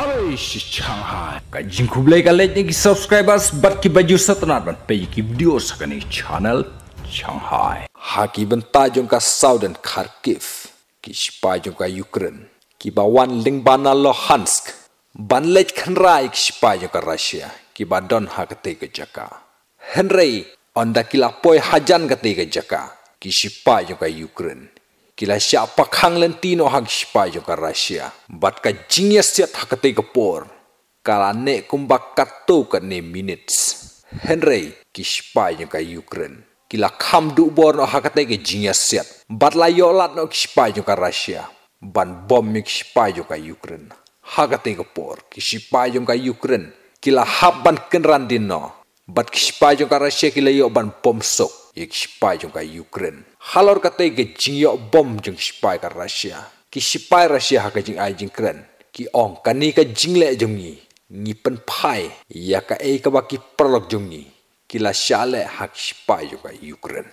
Si Shanghai. Ka jingku blay ka let ni subscribers bat ki baju satnat ban pe ki video sa kani channel Shanghai. Haki benta jong ka Southern Kharkiv. Ki spa jong ka Ukraine. Ki ba wan ling bana Luhansk. Ban let kan rai ki spa jong ka Russia. Ki ba don ha ka te ka jaka. Henry onda kila poi hajan ka te ka jaka. Ki spa jong ka Ukraine kila siapa kang lentino hag sipa jo ka Russia. Bat ka jingya siat hakate ka por. Kala ne kumba kato ka ne minutes. Henry ki sipa jo ka Ukraine. Kila kham du bor no hakate ka jingya siat bat la yo lat no ki sipa jo ka Russia. Ban bom mi ki sipa jo ka Ukraine. Hakate ka por. Ki sipa jo ka Ukraine. Kila haban kenran din no. Bat jo ka Russia kila yo ban bom sok ik spy jong ka Ukraine. Halor ka tay ge bom jong spy ka Russia. Ki spy Russia ha ka jing ai jing kren. Ki ong ka ni ka jing le jong ni. Ni pen pai ya ka e ka ba ki jong ni. Ki la shale ha spy jong ka Ukraine.